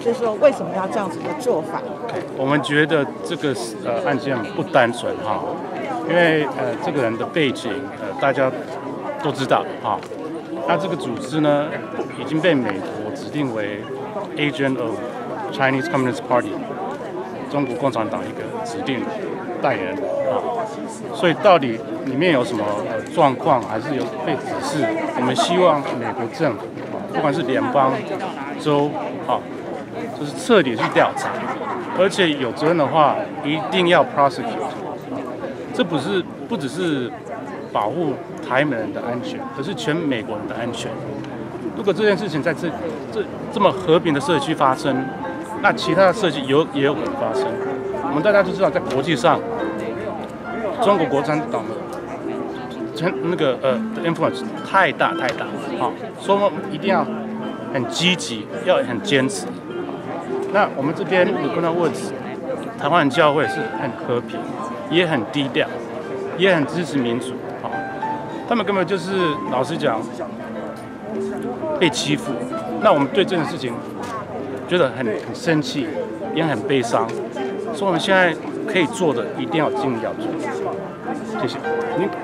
就是说为什么要这样子的做法？我们觉得这个呃案件不单纯哈，因为呃这个人的背景呃大家都知道哈，那这个组织呢已经被美国指定为 agent of Chinese Communist Party，中国共产党一个指定代言人啊，所以到底里面有什么状况，还是有被指示？我们希望美国政府，不管是联邦、州啊，就是彻底去调查，而且有责任的话，一定要 prosecute。这不是不只是保护台美人的安全，而是全美国人的安全。如果这件事情在这这这么和平的社区发生，那其他的社区有也有可能发生。我们大家都知道，在国际上，中国国产党的那个呃的 influence 太大太大，好，所以我们一定要很积极，要很坚持。那我们这边 l u c a Woods 台湾教会是很和平，也很低调，也很支持民主，好，他们根本就是老实讲被欺负。那我们对这件事情觉得很很生气，也很悲伤。所以我们现在可以做的，一定要尽力要做。谢谢。您。